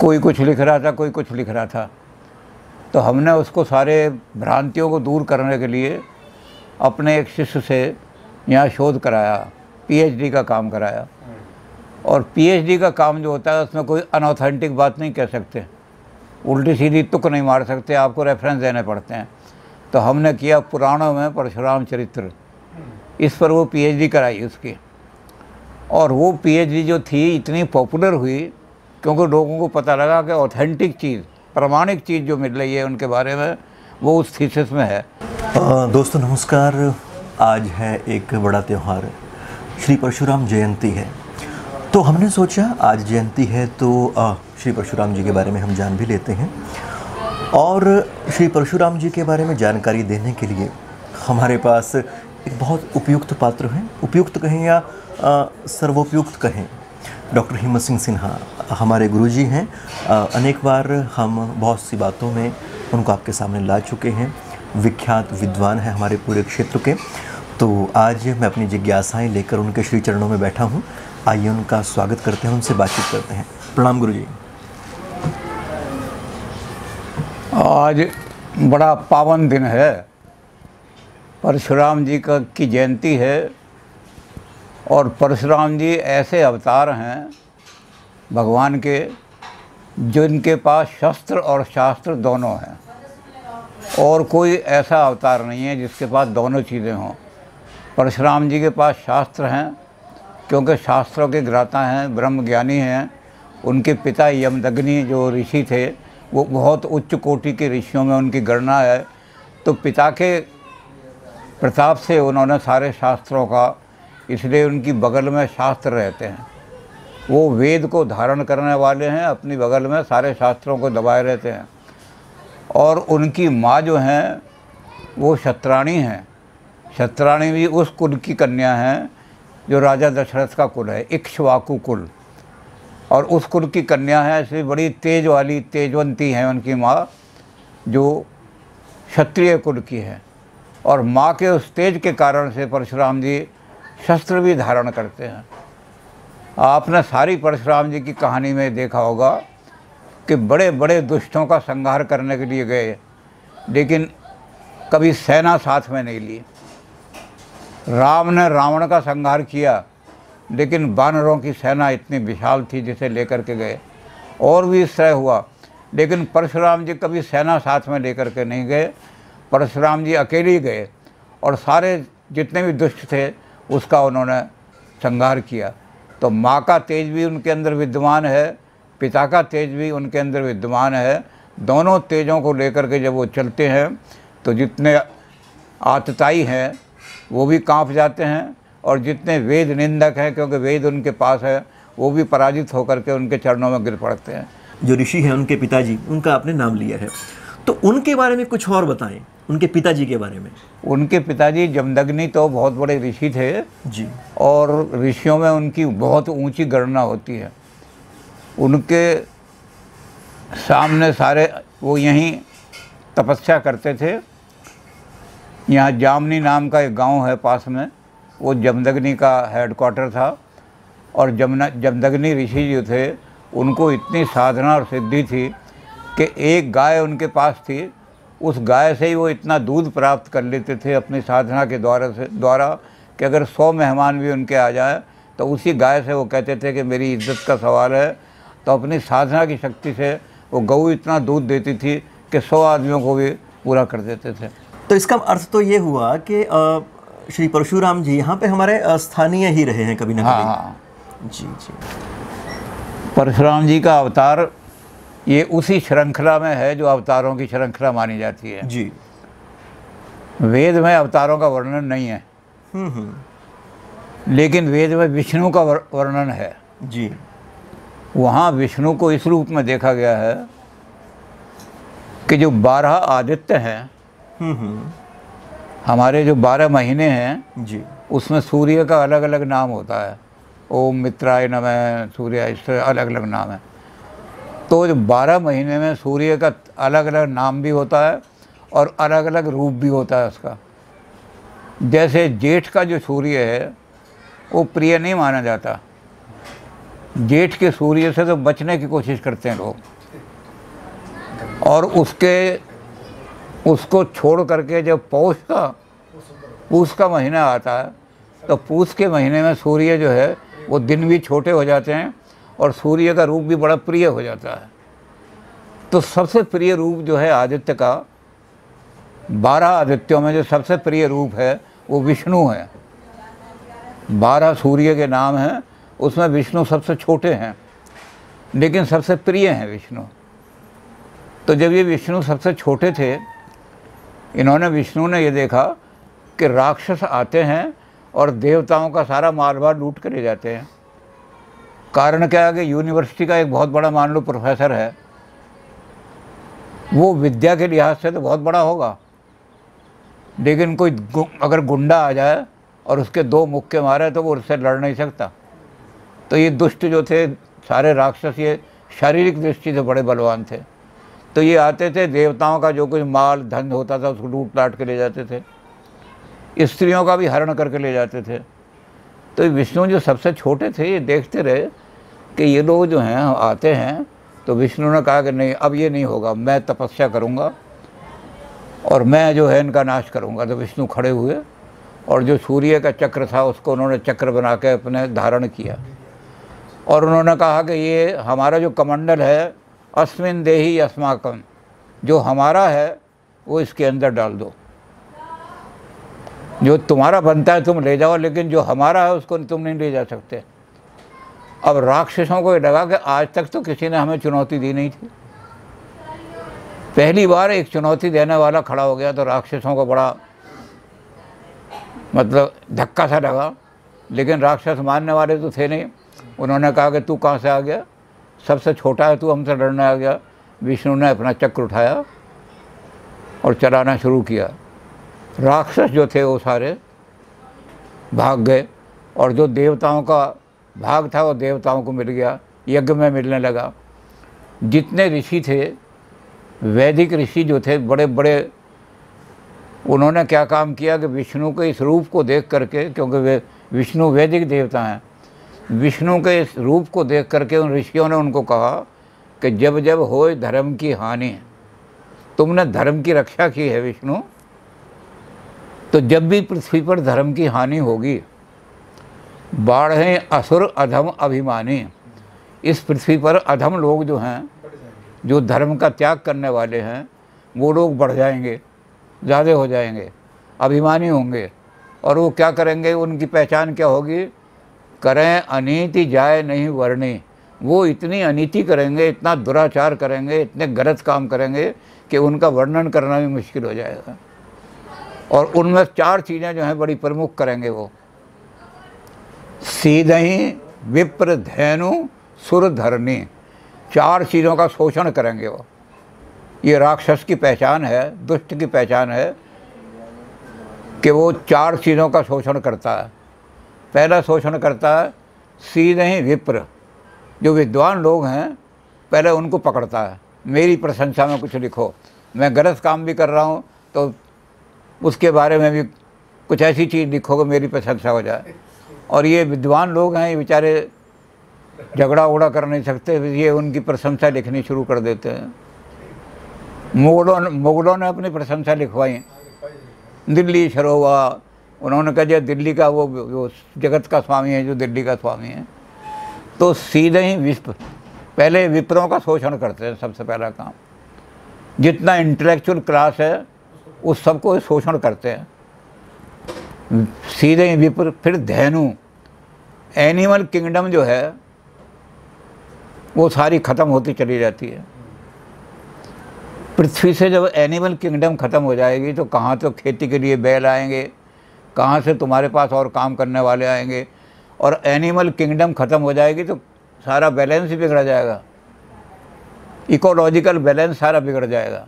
कोई कुछ लिख रहा था, कोई कुछ लिख रहा था। तो हमने उसको सारे भ्रांतियों को दूर करने के लिए अपने एक शिष्य से यहाँ शोध कराया पीएचडी का काम कराया। और पीएचडी का काम जो होता है, उसमें कोई अनऑथेंटिक बात नहीं कह सकते। उल्टी सीधी तुक नहीं मार सकते, आपको रेफरेंस देने पड़ते हैं। तो हमने किया पुराणों में परशुराम चरित्र। इस पर वो पीएचडी कराई उसकी। और वो पीएचडी जो थी, इतनी पॉपुलर हुई क्योंकि लोगों को पता लगा कि ऑथेंटिक चीज़ प्रमाणिक चीज़ जो मिल रही है उनके बारे में वो उस थीसिस में है। अ, दोस्तों नमस्कार। आज है एक बड़ा त्यौहार। श्री परशुराम जयंती है। तो हमने सोचा आज जयंती है तो अ, श्री परशुराम जी के बारे में हम जान भी लेते हैं। और श्री परशुराम जी के बारे में जानकारी देने के लिए हमारे पास एक बहुत उपयुक्त पात्र हैं। उपयुक्त कहें या सर्वोपयुक्त कहें डॉक्टर हिम्मत सिंह सिन्हा, हमारे गुरुजी हैं। अनेक बार हम बहुत सी बातों में उनको आपके सामने ला चुके हैं। विख्यात विद्वान हैं हमारे पूरे क्षेत्र के। तो आज मैं अपनी जिज्ञासाएँ लेकर उनके श्री चरणों में बैठा हूँ। आइए उनका स्वागत करते हैं, उनसे बातचीत करते हैं। प्रणाम गुरुजी। आज बड़ा पावन दिन है। परशुराम जी का की जयंती है। और परशुराम जी ऐसे अवतार हैं भगवान के, जिनके पास शस्त्र और शास्त्र दोनों हैं। और कोई ऐसा अवतार नहीं है जिसके पास दोनों चीज़ें हों। परशुराम जी के पास शास्त्र हैं, क्योंकि शास्त्रों के ग्राता हैं ब्रह्म ज्ञानी हैं। उनके पिता यमदग्नि जो ऋषि थे, वो बहुत उच्च कोटि के ऋषियों में उनकी गणना है। तो पिता के प्रताप से उन्होंने सारे शास्त्रों का इसलिए उनकी बगल में शास्त्र रहते हैं। वो वेद को धारण करने वाले हैं, अपनी बगल में सारे शास्त्रों को दबाए रहते हैं। और उनकी माँ जो हैं, वो शत्राणी हैं। शत्राणी भी उस कुल की कन्या हैं, जो राजा दशरथ का कुल है, इक्ष्वाकु कुल। और उस कुल की कन्या है, ऐसी बड़ी तेज वाली, तेजवंती हैं उनकी माँ, जो क्षत्रिय कुल की है। और माँ के उस तेज के कारण से परशुराम जी शस्त्र भी धारण करते हैं। आपने सारी परशुराम जी की कहानी में देखा होगा कि बड़े बड़े दुष्टों का संहार करने के लिए गए, लेकिन कभी सेना साथ में नहीं ली। राम ने रावण का संहार किया, लेकिन बानरों की सेना इतनी विशाल थी जिसे लेकर के गए, और भी इस तरह हुआ। लेकिन परशुराम जी कभी सेना साथ में लेकर के नहीं गए, परशुराम जी अकेले ही गए, और सारे जितने भी दुष्ट थे उसका उन्होंने श्रृंगार किया। तो माँ का तेज भी उनके अंदर विद्यमान है, पिता का तेज भी उनके अंदर विद्यमान है। दोनों तेजों को लेकर के जब वो चलते हैं तो जितने आतताई हैं, वो भी काँप जाते हैं और जितने वेद निंदक हैं, क्योंकि वेद उनके पास है, वो भी पराजित होकर के उनके चरणों में गिर पड़ते हैं। जो ऋषि हैं उनके पिताजी, उनका आपने नाम लिया है। तो उनके बारे में कुछ और बताएँ। उनके पिताजी के बारे में? उनके पिताजी जमदग्नि तो बहुत बड़े ऋषि थे जी। और ऋषियों में उनकी बहुत ऊँची गणना होती है। उनके सामने सारे वो यहीं तपस्या करते थे। यहाँ जामनी नाम का एक गाँव है पास में वो जमदग्नि का हेडक्वार्टर था और जमना जमदग्नि ऋषि जो थे उनको इतनी साधना और सिद्धि थी कि एक गाय उनके पास थी उस गाय से ही वो इतना दूध प्राप्त कर लेते थे अपनी साधना के द्वारा से द्वारा कि अगर सौ मेहमान भी उनके आ जाए तो उसी गाय से वो कहते थे कि मेरी इज़्ज़त का सवाल है। तो अपनी साधना की शक्ति से वो गऊ इतना दूध देती थी कि सौ आदमियों को भी पूरा कर देते थे। तो इसका अर्थ तो ये हुआ कि श्री परशुराम जी यहाँ पे हमारे स्थानीय ही रहे हैं कभी ना हाँ कभी। हाँ। जी जी। परशुराम जी का अवतार ये उसी श्रृंखला में है जो अवतारों की श्रृंखला मानी जाती है। जी। वेद में अवतारों का वर्णन नहीं है। हम्म हम्म। लेकिन वेद में विष्णु का वर्णन है। जी। वहाँ विष्णु को इस रूप में देखा गया है कि जो बारह आदित्य हैं हम्म हम्म। हमारे जो बारह महीने हैं जी। उसमें सूर्य का अलग अलग नाम होता है। ओम मित्राय नमः सूर्य इस तरह अलग अलग नाम है। तो जो बारह महीने में सूर्य का अलग अलग नाम भी होता है और अलग अलग रूप भी होता है उसका। जैसे जेठ का जो सूर्य है, वो प्रिय नहीं माना जाता। जेठ के सूर्य से तो बचने की कोशिश करते हैं लोग। और उसके, उसको छोड़ करके जब पौष का, पूस का महीना आता है तो पूस के महीने में सूर्य जो है, वो दिन भी छोटे हो जाते हैं और सूर्य का रूप भी बड़ा प्रिय हो जाता है। तो सबसे प्रिय रूप जो है आदित्य का, बारह आदित्यों में जो सबसे प्रिय रूप है, वो विष्णु है। बारह सूर्य के नाम हैं, उसमें विष्णु सबसे छोटे हैं, लेकिन सबसे प्रिय हैं विष्णु। तो जब ये विष्णु सबसे छोटे थे, इन्होंने विष्णु ने ये देखा कि राक्षस आते हैं और देवताओं का सारा माल भार लूट कर ले जाते हैं। कारण क्या है कि यूनिवर्सिटी का एक बहुत बड़ा मान लो प्रोफेसर है वो विद्या के लिहाज से तो बहुत बड़ा होगा। लेकिन कोई गु, अगर गुंडा आ जाए और उसके दो मुक्के मारे तो वो उससे लड़ नहीं सकता। तो ये दुष्ट जो थे सारे राक्षस ये शारीरिक दृष्टि से बड़े बलवान थे। तो ये आते थे देवताओं का जो कुछ माल धन होता था उसको लूट लाट के ले जाते थे। स्त्रियों का भी हरण करके ले जाते थे। तो विष्णु जो सबसे छोटे थे ये देखते रहे कि ये लोग जो हैं आते हैं तो विष्णु ने कहा कि नहीं, अब ये नहीं होगा, मैं तपस्या करूँगा और मैं जो है इनका नाश करूँगा। तो विष्णु खड़े हुए और जो सूर्य का चक्र था, उसको उन्होंने चक्र बना के अपने धारण किया और उन्होंने कहा कि ये हमारा जो कमंडल है, अस्मिन देही अस्माकम जो हमारा है, वो इसके अंदर डाल दो। जो तुम्हारा बनता है, तुम ले जाओ, लेकिन जो हमारा है, उसको तुम नहीं ले जा सकते। अब राक्षसों को ये लगा कि आज तक तो किसी ने हमें चुनौती दी नहीं थी। पहली बार एक चुनौती देने वाला खड़ा हो गया तो राक्षसों को बड़ा मतलब धक्का सा लगा। लेकिन राक्षस मानने वाले तो थे नहीं। उन्होंने कहा कि तू कहाँ से आ गया? सबसे छोटा है, तू हमसे लड़ने आ गया। विष्णु ने अपना चक्र उठाया और चलाना शुरू किया। राक्षस जो थे वो सारे भाग गए और जो देवताओं का भाग था वो देवताओं को मिल गया, यज्ञ में मिलने लगा। जितने ऋषि थे, वैदिक ऋषि जो थे बड़े बड़े उन्होंने क्या काम किया कि विष्णु के इस रूप को देख करके, क्योंकि वे विष्णु वैदिक देवता हैं, विष्णु के इस रूप को देख करके उन ऋषियों ने उनको कहा कि जब जब हो धर्म की हानि तुमने धर्म की रक्षा की है विष्णु तो जब भी पृथ्वी पर धर्म की हानि होगी बाढ़ें असुर अधम अभिमानी। इस पृथ्वी पर अधम लोग जो हैं, जो धर्म का त्याग करने वाले हैं, वो लोग बढ़ जाएँगे, ज़्यादा हो जाएँगे, अभिमानी होंगे। और वो क्या करेंगे? उनकी पहचान क्या होगी? करें अनीति, जाए नहीं वर्णी। वो इतनी अनीति करेंगे, इतना दुराचार करेंगे, इतने गलत काम करेंगे कि उनका वर्णन करना भी मुश्किल हो जाएगा। और उनमें चार चीज़ें जो हैं, बड़ी प्रमुख करेंगे वो। सीधे ही विप्र धैनु सुर धरनी चार चीज़ों का शोषण करेंगे वो। ये राक्षस की पहचान है, दुष्ट की पहचान है कि वो चार चीज़ों का शोषण करता है। पहला शोषण करता है, सीधे ही विप्र। जो विद्वान लोग हैं, पहले उनको पकड़ता है। मेरी प्रशंसा में कुछ लिखो। मैं गलत काम भी कर रहा हूँ तो उसके बारे में भी कुछ ऐसी चीज़ लिखो कि मेरी प्रशंसा हो जाए। और ये विद्वान लोग हैं ये बेचारे झगड़ा उगड़ा कर नहीं सकते ये उनकी प्रशंसा लिखनी शुरू कर देते हैं। मुगलों मुगलों ने अपनी प्रशंसा लिखवाई। दिल्ली शरोवा उन्होंने कहा दिल्ली का वो, वो जगत का स्वामी है जो दिल्ली का स्वामी है। तो सीधे ही विश्व पहले विप्रों का शोषण करते हैं सबसे पहला काम। जितना इंटेलेक्चुअल क्लास है उस सबको शोषण करते हैं। सीधे विप्र फिर धैनु। एनिमल किंगडम जो है, वो सारी ख़त्म होती चली जाती है। पृथ्वी से जब एनिमल किंगडम ख़त्म हो जाएगी तो कहाँ तो खेती के लिए बैल आएँगे, कहाँ से तुम्हारे पास और काम करने वाले आएँगे, और एनिमल किंगडम ख़त्म हो जाएगी तो सारा बैलेंस ही बिगड़ जाएगा। इकोलॉजिकल बैलेंस सारा बिगड़ जाएगा।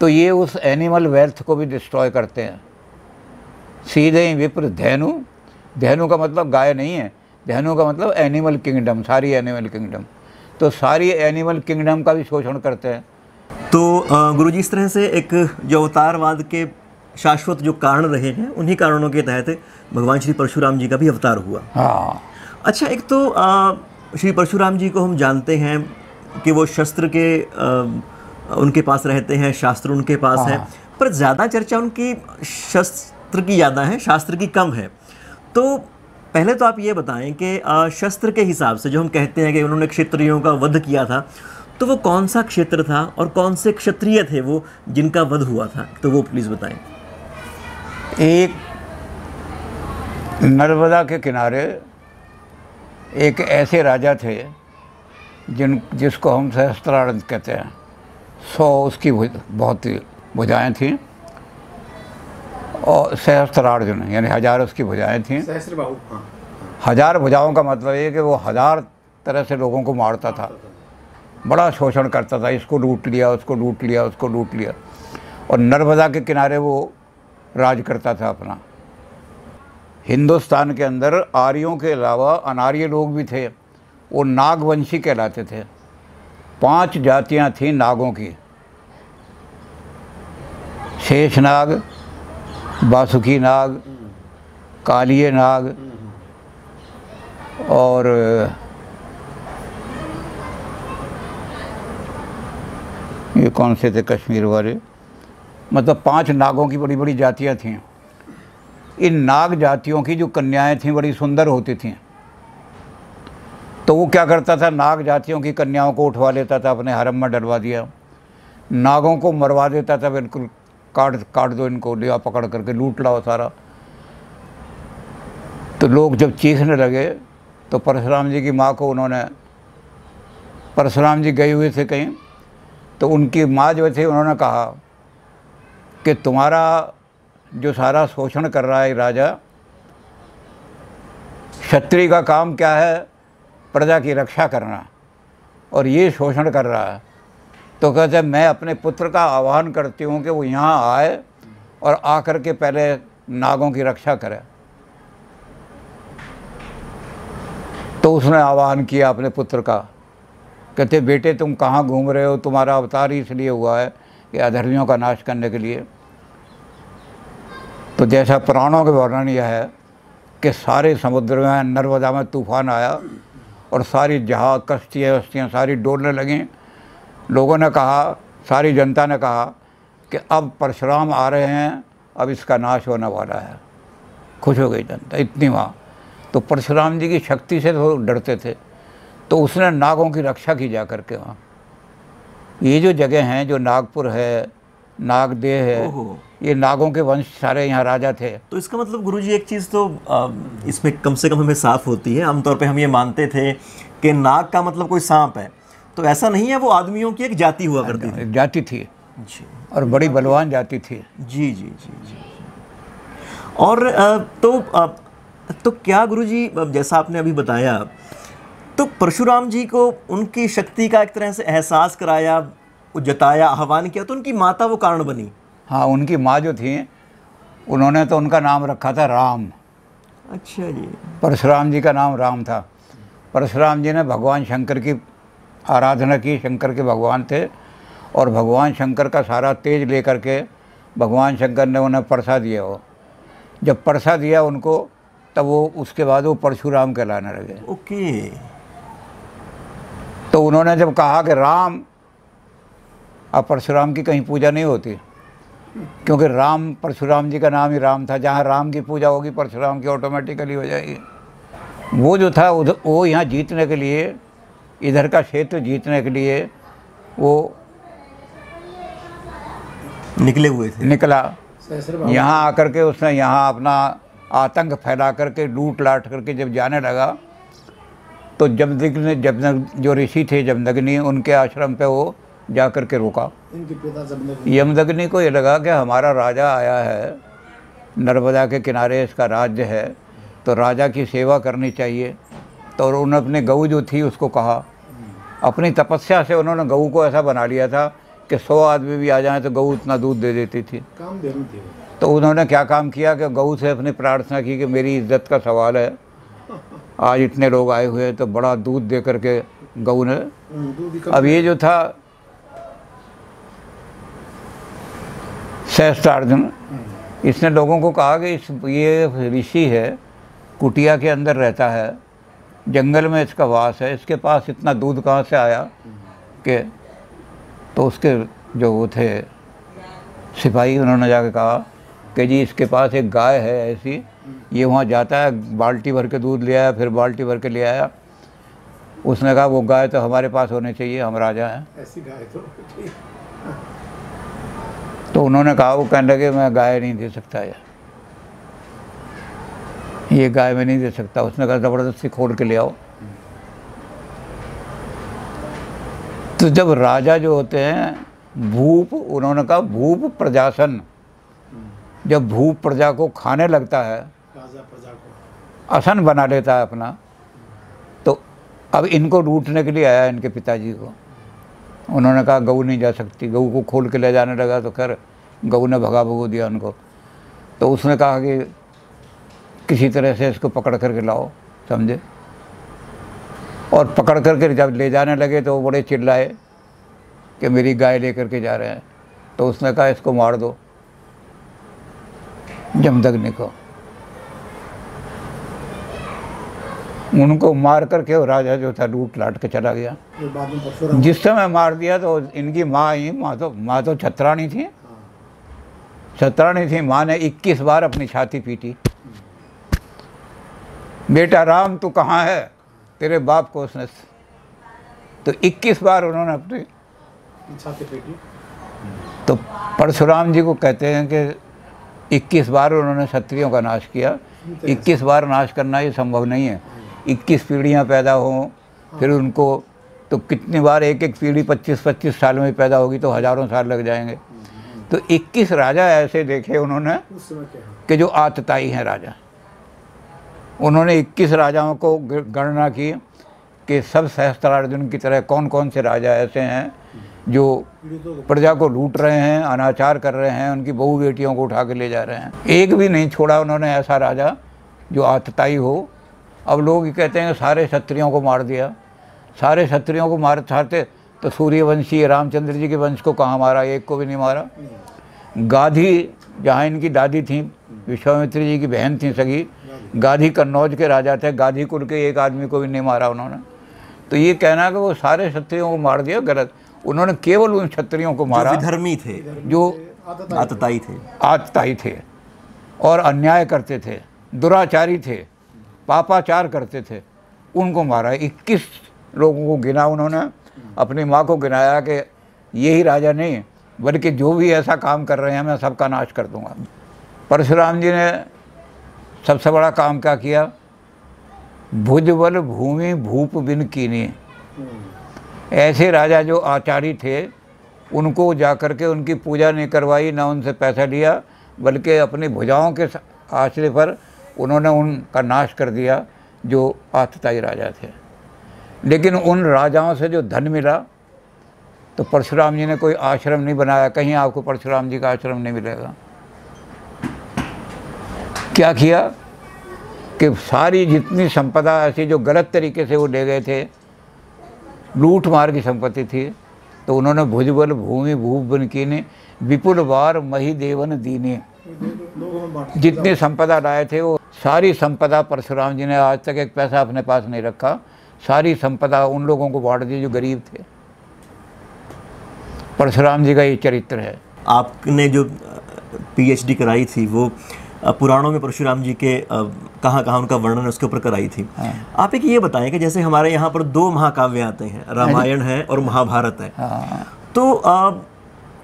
तो ये उस एनिमल वेल्थ को भी डिस्ट्रॉय करते हैं। सीधे ही विप्र धैनु। धैनु का मतलब गाय नहीं है। धैनु का मतलब एनिमल किंगडम सारी एनिमल किंगडम तो सारी एनिमल किंगडम का भी शोषण करते हैं। तो गुरु जी इस तरह से एक जो अवतारवाद के शाश्वत जो कारण रहे हैं उन्हीं कारणों के तहत भगवान श्री परशुराम जी का भी अवतार हुआ। हाँ। अच्छा एक तो आ, श्री परशुराम जी को हम जानते हैं कि वो शस्त्र के आ, उनके पास रहते हैं शास्त्र उनके पास हाँ। है। हाँ। पर ज़्यादा चर्चा उनकी शस्त्र की ज़्यादा है, शास्त्र की कम है। तो पहले तो आप ये बताएँ कि शस्त्र के हिसाब से जो हम कहते हैं कि उन्होंने क्षत्रियों का वध किया था तो वो कौन सा क्षेत्र था और कौन से क्षत्रिय थे वो जिनका वध हुआ था? तो वो प्लीज़ बताएँ। एक नर्मदा के किनारे एक ऐसे राजा थे जिन, जिसको हम सहस्त्रार्थ कहते हैं। सौ उसकी बहुत भुजाएँ थीं। और सहस्त्रार्जुन यानी हज़ार उसकी भुजाएँ थीं। हाँ। हज़ार भुजाओं का मतलब ये कि वो हज़ार तरह से लोगों को मारता था। बड़ा शोषण करता था इसको लूट लिया उसको लूट लिया उसको लूट लिया। और नर्मदा के किनारे वो राज करता था अपना। हिंदुस्तान के अंदर आर्यों के अलावा अनार्य लोग भी थे। वो नागवंशी कहलाते थे। पाँच जातियाँ थीं नागों की। शेषनाग बासुकी नाग, कालिए नाग और, ये कौन से थे कश्मीर वाले? मतलब पाँच नागों की बड़ी बड़ी जातियाँ थीं। इन नाग जातियों की जो कन्याएँ थीं, बड़ी सुंदर होती थीं। तो वो क्या करता था? नाग जातियों की कन्याओं को उठवा लेता था, अपने हरम में डलवा दिया। नागों को मरवा देता था, बिल्कुल काट काट दो इनको, लिया पकड़ करके, लूट लाओ सारा। तो लोग जब चीखने लगे तो परशुराम जी की माँ को उन्होंने, परशुराम जी गए हुए थे कहीं तो उनकी माँ जो थी, उन्होंने कहा कि तुम्हारा जो सारा शोषण कर रहा है राजा, क्षत्रिय का काम क्या है? प्रजा की रक्षा करना। और ये शोषण कर रहा है। तो कहते मैं अपने पुत्र का आह्वान करती हूँ कि वो यहाँ आए और आकर के पहले नागों की रक्षा करे। तो उसने आह्वान किया अपने पुत्र का, कहते, बेटे, तुम कहाँ घूम रहे हो? तुम्हारा अवतार ही इसलिए हुआ है कि अधर्मियों का नाश करने के लिए। तो जैसा पुराणों के वर्णन यह है कि सारे समुद्र में नर्मदा में तूफ़ान आया और सारी जहाज़, कश्तियाँ वस्तियाँ सारी डोलने लगीं लोगों ने कहा सारी जनता ने कहा कि अब परशुराम आ रहे हैं अब इसका नाश होने वाला है। खुश हो गई जनता इतनी वहाँ। तो परशुराम जी की शक्ति से तो डरते थे तो उसने नागों की रक्षा की जा करके वहाँ। ये जो जगह हैं जो नागपुर है नागदेह है ये नागों के वंश सारे यहाँ राजा थे। तो इसका मतलब गुरुजी एक चीज़ तो आ, इसमें कम से कम हमें साफ़ होती है। आमतौर पे हम ये मानते थे कि नाग का मतलब कोई सांप है। तो ऐसा नहीं है वो आदमियों की एक जाति हुआ करती थी। जाति थी। जी। और बड़ी बलवान जाति थी। जी जी जी जी और तो तो क्या गुरुजी जैसा आपने अभी बताया तो परशुराम जी को उनकी शक्ति का एक तरह से एहसास कराया जताया आह्वान किया तो उनकी माता वो कारण बनी। हाँ उनकी माँ जो थी उन्होंने तो उनका नाम रखा था राम। अच्छा जी। परशुराम जी का नाम राम था। परशुराम जी ने भगवान शंकर की आराधना की शंकर के भगवान थे और भगवान शंकर का सारा तेज लेकर के भगवान शंकर ने उन्हें परसा दिया वो जब परसा दिया उनको तब वो उसके बाद वो परशुराम कहलाने लगे। ओके। तो उन्होंने जब कहा कि राम अब परशुराम की कहीं पूजा नहीं होती क्योंकि राम परशुराम जी का नाम ही राम था। जहाँ राम की पूजा होगी परशुराम की ऑटोमेटिकली हो जाएगी। वो जो था वो यहाँ जीतने के लिए इधर का क्षेत्र जीतने के लिए वो निकले हुए थे। निकला। यहाँ आकर के उसने यहाँ अपना आतंक फैला करके लूट लाट करके जब जाने लगा तो जमदग्नि जब जो ऋषि थे जमदग्नि उनके आश्रम पे वो जा कर के रुका। इनके यमदग्नि को ये लगा कि हमारा राजा आया है नर्मदा के किनारे इसका राज्य है तो राजा की सेवा करनी चाहिए। तो उन्होंने अपने गऊ जो थी उसको कहा अपनी तपस्या से उन्होंने गऊ को ऐसा बना लिया था कि सौ आदमी भी आ जाए तो गऊ उतना दूध दे देती थी। काम थे। तो उन्होंने क्या काम किया कि गऊ से अपनी प्रार्थना की कि मेरी इज़्ज़त का सवाल है। आज इतने लोग आए हुए हैं तो बड़ा दूध दे करके गऊ ने हम्म, अब ये जो था सहस्त्रार्जुन इसने लोगों को कहा कि इस ये ऋषि है कुटिया के अंदर रहता है जंगल में इसका वास है इसके पास इतना दूध कहाँ से आया कि तो उसके जो वो थे सिपाही उन्होंने जाके कहा कि जी इसके पास एक गाय है ऐसी ये वहाँ जाता है बाल्टी भर के दूध ले आया फिर बाल्टी भर के ले आया। उसने कहा वो गाय तो हमारे पास होनी चाहिए हम राजा हैं। ऐसी गाय तो तो उन्होंने कहा वो कहने लगे मैं गाय नहीं दे सकता यार। ये गाय में नहीं दे सकता। उसने कहा ज़बरदस्ती खोल के ले आओ। तो जब राजा जो होते हैं भूप उन्होंने कहा भूप प्रजासन। जब भूप प्रजा को खाने लगता है आसन बना लेता है अपना तो अब इनको लूटने के लिए आया इनके पिताजी को। उन्होंने कहा गऊ नहीं जा सकती। गऊ को खोल के ले जाने लगा तो खैर गऊ ने भगा भगो दिया उनको। तो उसने कहा कि किसी तरह से इसको पकड़ करके लाओ समझे? और पकड़ करके जब ले जाने लगे तो वो बड़े चिल्लाए कि मेरी गाय ले करके जा रहे हैं। तो उसने कहा इसको मार दो जमदग्नि को। उनको मार करके वो राजा जो था लूट लाट के चला गया। जिस समय मार दिया तो इनकी माँ आई माँ तो माँ तो छत्राणी थी। छत्राणी थी माँ ने 21 बार अपनी छाती पीटी। बेटा राम तू कहाँ है? तेरे बाप को उसने तो 21 बार उन्होंने अपनी तो परशुराम जी को कहते हैं कि 21 बार उन्होंने क्षत्रियों का नाश किया। 21 बार नाश करना ये संभव नहीं है। 21 पीढ़ियाँ पैदा हों फिर उनको तो कितनी बार एक एक पीढ़ी 25-25 साल में पैदा होगी तो हज़ारों साल लग जाएँगे। तो 21 राजा ऐसे देखे उन्होंने है। कि जो आतताई हैं राजा। उन्होंने 21 राजाओं को गणना की कि सब सहस्त्रार्जुन की तरह कौन कौन से राजा ऐसे हैं जो प्रजा को लूट रहे हैं, अनाचार कर रहे हैं, उनकी बहू बेटियों को उठा के ले जा रहे हैं। एक भी नहीं छोड़ा उन्होंने ऐसा राजा जो आतताई हो। अब लोग कहते हैं सारे क्षत्रियों को मार दिया। सारे क्षत्रियों को मार छाते तो सूर्यवंशी रामचंद्र जी के वंश को कहाँ मारा? एक को भी नहीं मारा। गाधी जहाँ इनकी दादी थी विश्वामित्री जी की बहन थी सगी गाधी कन्नौज के राजा थे गाधी कुल के एक आदमी को भी नहीं मारा उन्होंने। तो ये कहना कि वो सारे क्षत्रियों को मार दिया गलत। उन्होंने केवल उन क्षत्रियों को मारा धर्मी थे जो आतताई थे। आतताई थे और अन्याय करते थे दुराचारी थे पापाचार करते थे उनको मारा। इक्कीस लोगों को गिना उन्होंने। अपनी माँ को गिनाया कि यही राजा नहीं बल्कि जो भी ऐसा काम कर रहे हैं, मैं सबका नाश कर दूँगा। परशुराम जी ने सबसे बड़ा काम क्या किया? भुजबल भूमि भूप बिन कीनी। ऐसे राजा जो आचारी थे, उनको जा कर के उनकी पूजा नहीं करवाई, ना उनसे पैसा लिया, बल्कि अपनी भुजाओं के आश्रय पर उन्होंने उनका नाश कर दिया, जो आतताई राजा थे। लेकिन उन राजाओं से जो धन मिला तो परशुराम जी ने कोई आश्रम नहीं बनाया, कहीं आपको परशुराम जी का आश्रम नहीं मिलेगा। क्या किया कि सारी जितनी संपदा ऐसी जो गलत तरीके से वो ले गए थे, लूट मार की संपत्ति थी तो उन्होंने भुजबल भूमि भूप बन कीने, विपुल वार मही देवन दीने। जितनी संपदा लाए थे वो सारी संपदा परशुराम जी ने आज तक एक पैसा अपने पास नहीं रखा, सारी संपदा उन लोगों को बांट दी जो गरीब थे। परशुराम जी का ये चरित्र है। आपने जो पीएचडी कराई थी वो पुराणों में परशुराम जी के कहाँ कहाँ उनका वर्णन उसके ऊपर कराई थी। हाँ। आप एक ये बताएँ कि जैसे हमारे यहाँ पर दो महाकाव्य आते हैं रामायण है और महाभारत है। हाँ। तो अ,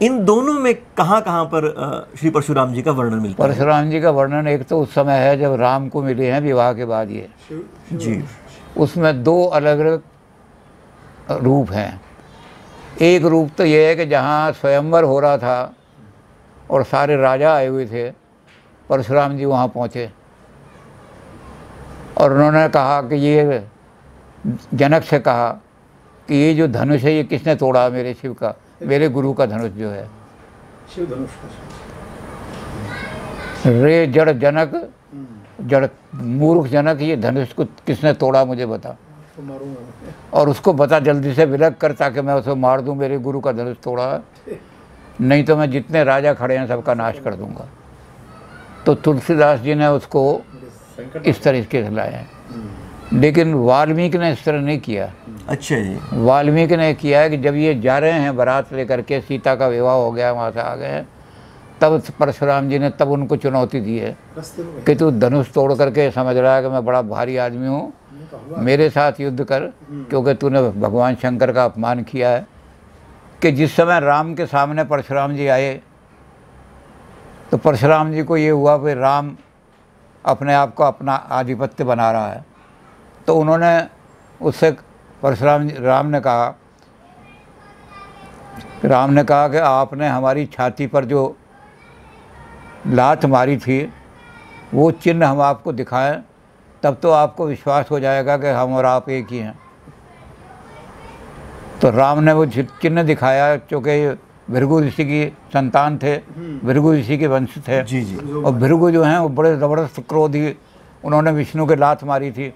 इन दोनों में कहाँ कहाँ पर श्री परशुराम जी का वर्णन मिलता है? परशुराम जी का वर्णन एक तो उस समय है जब राम को मिले हैं विवाह के बाद ये। जी। उसमें दो अलग अलग रूप हैं। एक रूप तो यह है कि जहाँ स्वयंवर हो रहा था और सारे राजा आए हुए थे परशुराम जी वहाँ पहुँचे। और उन्होंने कहा कि ये जनक से कहा कि ये जो धनुष है ये किसने तोड़ा मेरे शिव का? मेरे गुरु का धनुष जो है। शिव धनुष रे जड़ जनक जड़ मूर्ख जनक ये धनुष को किसने तोड़ा मुझे बता। और उसको बता जल्दी से विलग कर ताकि मैं उसे मार दूँ मेरे गुरु का धनुष तोड़ा। नहीं तो मैं जितने राजा खड़े हैं सबका नाश कर दूँगा। तो तुलसीदास जी ने उसको इस तरीके से लाए हैं। लेकिन वाल्मीकि ने इस तरह नहीं किया। अच्छा जी। वाल्मीकि ने किया है कि जब ये जा रहे हैं बारात लेकर के सीता का विवाह हो गया वहाँ से आ गए हैं। तब परशुराम जी ने तब उनको चुनौती दी है। कि तू धनुष तोड़ करके समझ रहा है कि मैं बड़ा भारी आदमी हूँ। मेरे साथ युद्ध कर, क्योंकि तूने भगवान शंकर का अपमान किया है। कि जिस समय राम के सामने परशुराम जी आए तो परशुराम जी को ये हुआ कि राम अपने आप को अपना आधिपत्य बना रहा है। तो उन्होंने उससे परशुराम राम ने कहा, राम ने कहा कि आपने हमारी छाती पर जो लात मारी थी वो चिन्ह हम आपको दिखाएँ तब तो आपको विश्वास हो जाएगा कि हम और आप एक ही हैं। तो राम ने वो चिन्ह दिखाया क्योंकि भृगु ऋषि की संतान थे भृगु ऋषि के वंश थे। जी जी। और भृगु जो हैं वो बड़े ज़बरदस्त क्रोधी उन्होंने विष्णु के लात मारी थी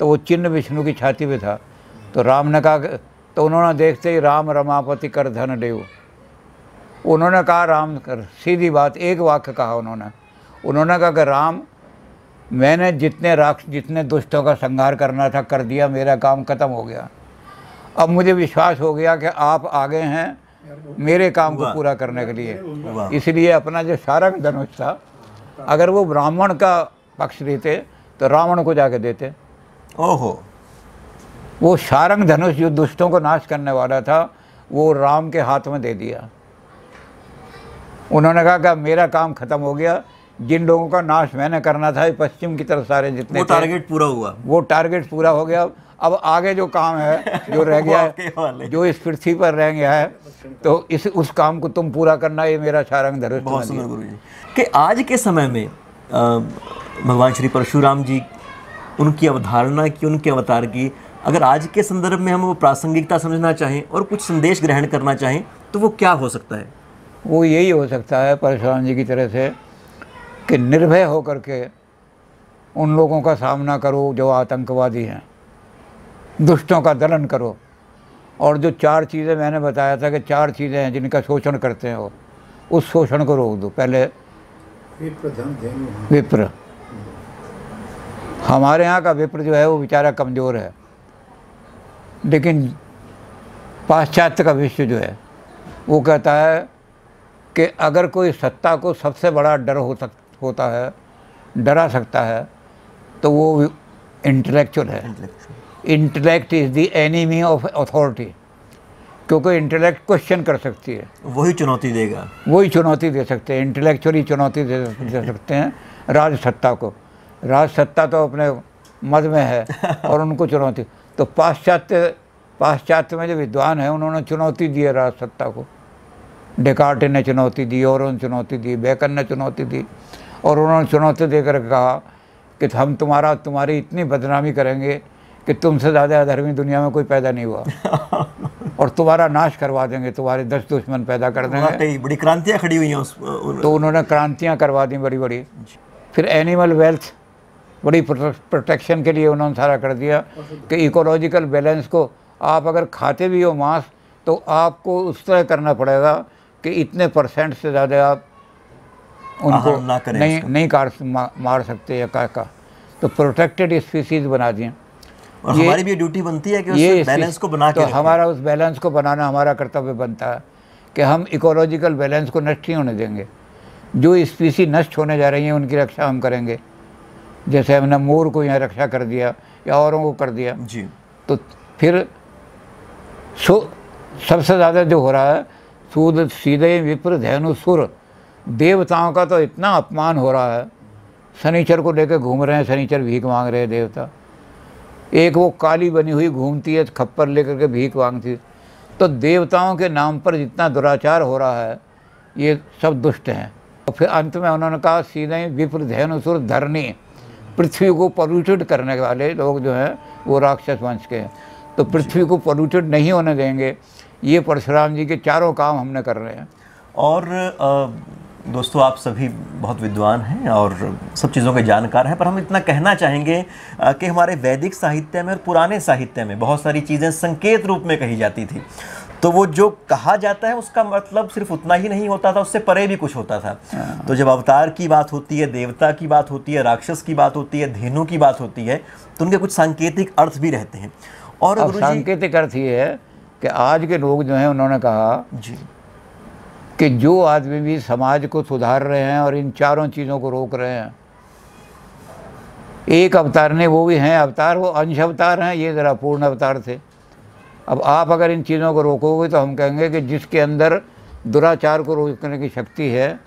तो वो चिन्ह विष्णु की छाती पे था। तो राम ने कहा तो उन्होंने देखते ही राम रमापति कर धन देव। उन्होंने कहा राम कर सीधी बात एक वाक्य कहा उन्होंने। उन्होंने कहा कि राम मैंने जितने राक्ष जितने दुष्टों का संहार करना था कर दिया मेरा काम खत्म हो गया। अब मुझे विश्वास हो गया कि आप आगे हैं मेरे काम को पूरा करने के लिए। इसलिए अपना जो सारंग धनुष था अगर वो ब्राह्मण का पक्ष लेते तो रावण को जाके देते। ओहो। वो सारंग धनुष जो दुष्टों को नाश करने वाला था वो राम के हाथ में दे दिया। उन्होंने कहा कि मेरा काम खत्म हो गया। जिन लोगों का नाश मैंने करना था पश्चिम की तरफ़ सारे जितने वो टारगेट पूरा हुआ। वो टारगेट पूरा हो गया। अब आगे जो काम है जो रह गया। है जो इस पृथ्वी पर रह गया है तो इस उस काम को तुम पूरा करना ये मेरा सारंग धनुष बहुत सुंदर गुरु जी कि आज के समय में भगवान श्री परशुराम जी उनकी अवधारणा की उनके अवतार की अगर आज के संदर्भ में हम वो प्रासंगिकता समझना चाहें और कुछ संदेश ग्रहण करना चाहें तो वो क्या हो सकता है? वो यही हो सकता है परशुराम जी की तरह से कि निर्भय होकर के उन लोगों का सामना करो जो आतंकवादी हैं। दुष्टों का दलन करो। और जो चार चीज़ें मैंने बताया था कि चार चीज़ें हैं जिनका शोषण करते हैं वो उस शोषण को रोक दो। पहले। विप्र हमारे यहाँ का विप्र जो है वो बेचारा कमज़ोर है। लेकिन पाश्चात्य का विश्व जो है वो कहता है कि अगर कोई सत्ता को सबसे बड़ा डर हो सक होता है डरा सकता है तो वो इंटेलेक्चुअल है। Intellect is the enemy of authority क्योंकि इंटेलेक्ट क्वेश्चन कर सकती है। वही चुनौती देगा। वही चुनौती दे सकते हैं इंटेलेक्चुअली चुनौती दे, दे सकते हैं राज सत्ता को। राज सत्ता तो अपने मद में है और उनको चुनौती तो पाश्चात्य पाश्चात्य में जो विद्वान हैं उन्होंने चुनौती दी है राज सत्ता को। डेकार्टे ने चुनौती दी और उन्होंने चुनौती दी बेकन ने चुनौती दी और उन्होंने चुनौती देकर कहा कि हम तुम्हारा तुम्हारी इतनी बदनामी करेंगे कि तुमसे ज़्यादा अधर्मी दुनिया में कोई पैदा नहीं हुआ। और तुम्हारा नाश करवा देंगे तुम्हारे दस दुश्मन पैदा कर देंगे। बड़ी क्रांतियाँ खड़ी हुई हैं उस तो उन्होंने क्रांतियाँ करवा दी बड़ी बड़ी। फिर एनिमल वेल्थ बड़ी प्रोटेक्शन के लिए उन्होंने सारा कर दिया कि इकोलॉजिकल बैलेंस को आप अगर खाते भी हो मांस तो आपको उस तरह करना पड़ेगा कि इतने परसेंट से ज़्यादा आप उनको ना करें नहीं। नहीं कार मा, मार सकते या का का। तो प्रोटेक्टेड स्पीसीज बना दिए। और ये- हमारी भी ड्यूटी बनती है कि ये उस बैलेंस को बना तो। हमारा उस बैलेंस को बनाना हमारा कर्तव्य बनता है कि हम इकोलॉजिकल बैलेंस को नष्ट नहीं होने देंगे। जो स्पीसी नष्ट होने जा रही हैं उनकी रक्षा हम करेंगे। जैसे हमने मोर को यहाँ रक्षा कर दिया या औरों को कर दिया। जी। तो फिर सो सबसे ज़्यादा जो हो रहा है सूद सीधे विप्र धैनु सुर देवताओं का तो इतना अपमान हो रहा है। शनिचर को लेकर घूम रहे हैं, शनिचर भीख मांग रहे हैं, देवता। एक वो काली बनी हुई घूमती है, खप्पर लेकर के भीख मांगती तो देवताओं के नाम पर जितना दुराचार हो रहा है, ये सब दुष्ट हैं। और फिर अंत में उन्होंने कहा, सीधे विप्र धैनुसुर धरनी। पृथ्वी को पॉल्यूटेड करने वाले लोग जो हैं, वो राक्षस वंश के हैं। तो पृथ्वी को पॉल्यूटेड नहीं होने देंगे। ये परशुराम जी के चारों काम हमने कर रहे हैं। और दोस्तों आप सभी बहुत विद्वान हैं और सब चीज़ों के जानकार हैं पर हम इतना कहना चाहेंगे कि हमारे वैदिक साहित्य में और पुराने साहित्य में बहुत सारी चीज़ें संकेत रूप में कही जाती थी। तो वो जो कहा जाता है उसका मतलब सिर्फ़ उतना ही नहीं होता था उससे परे भी कुछ होता था। तो जब अवतार की बात होती है देवता की बात होती है राक्षस की बात होती है धेनु की बात होती है तो उनके कुछ सांकेतिक अर्थ भी रहते हैं। और सांकेतिक अर्थ ये है कि आज के लोग जो हैं उन्होंने कहा जी। कि जो आदमी भी समाज को सुधार रहे हैं और इन चारों चीज़ों को रोक रहे हैं एक अवतार ने वो भी हैं अवतार वो अंश अवतार हैं ये ज़रा पूर्ण अवतार थे। अब आप अगर इन चीज़ों को रोकोगे तो हम कहेंगे कि जिसके अंदर दुराचार को रोकने की शक्ति है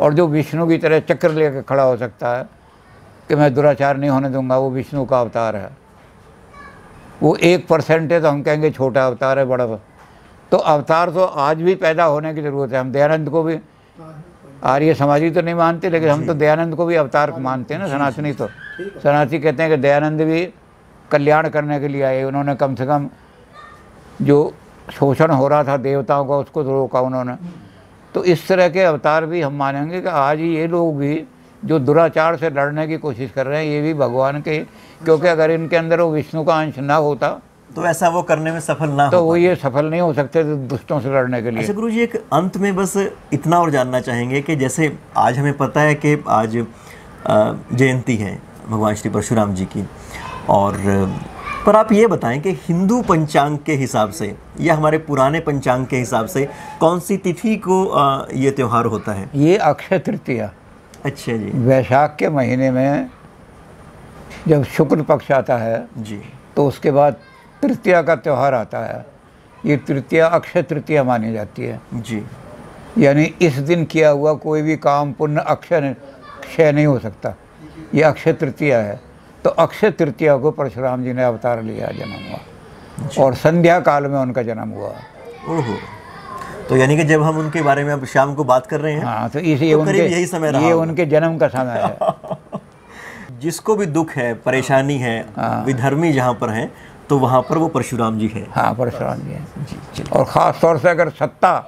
और जो विष्णु की तरह चक्र लेकर खड़ा हो सकता है कि मैं दुराचार नहीं होने दूँगा वो विष्णु का अवतार है। वो एक परसेंट है तो हम कहेंगे छोटा अवतार है बड़ा तो अवतार तो आज भी पैदा होने की ज़रूरत है। हम दयानंद को भी आर्य समाजी तो नहीं मानते लेकिन हम तो दयानंद को भी अवतार मानते हैं ना सनातनी तो। सनातनी कहते हैं कि दयानंद भी कल्याण करने के लिए आए। उन्होंने कम से कम जो शोषण हो रहा था देवताओं का उसको तो रोका उन्होंने। तो इस तरह के अवतार भी हम मानेंगे कि आज ये लोग भी जो दुराचार से लड़ने की कोशिश कर रहे हैं ये भी भगवान के क्योंकि अगर इनके अंदर वो विष्णु का अंश ना होता तो ऐसा वो करने में सफल ना तो वो ये सफल नहीं हो सकते दुष्टों से लड़ने के लिए। अच्छा गुरु जी एक अंत में बस इतना और जानना चाहेंगे कि जैसे आज हमें पता है कि आज जयंती है भगवान श्री परशुराम जी की। और पर आप ये बताएँ कि हिंदू पंचांग के हिसाब से या हमारे पुराने पंचांग के हिसाब से कौन सी तिथि को ये त्यौहार होता है? ये अक्षय तृतीया। अच्छा जी। वैशाख के महीने में जब शुक्ल पक्ष आता है जी। तो उसके बाद तृतीया का त्यौहार आता है। ये तृतीया अक्षय तृतीया मानी जाती है। जी। यानी इस दिन किया हुआ कोई भी काम पुण्य अक्षय क्षय नहीं हो सकता। ये अक्षय तृतीया है। तो अक्षय तृतीया को परशुराम जी ने अवतार लिया जन्म हुआ। और संध्या काल में उनका जन्म हुआ। ओहो। तो यानी कि जब हम उनके बारे में अब शाम को बात कर रहे हैं हाँ तो इस ये तो उनके यही समय रहा ये। उनके जन्म का समय है। जिसको भी दुख है परेशानी है हाँ। विधर्मी जहाँ पर हैं तो वहाँ पर वो परशुराम जी है। हाँ परशुराम जी हैं। और ख़ास तौर से अगर सत्ता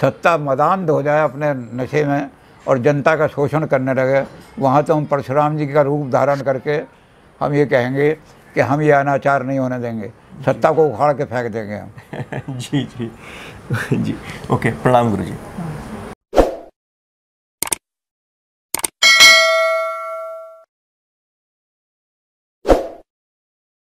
सत्ता मदान हो जाए अपने नशे में और जनता का शोषण करने लगे वहाँ तो हम परशुराम जी का रूप धारण करके हम ये कहेंगे कि हम ये अनाचार नहीं होने देंगे। सत्ता को उखाड़ के फेंक देंगे हम। जी जी। जी ओके प्रणाम गुरु जी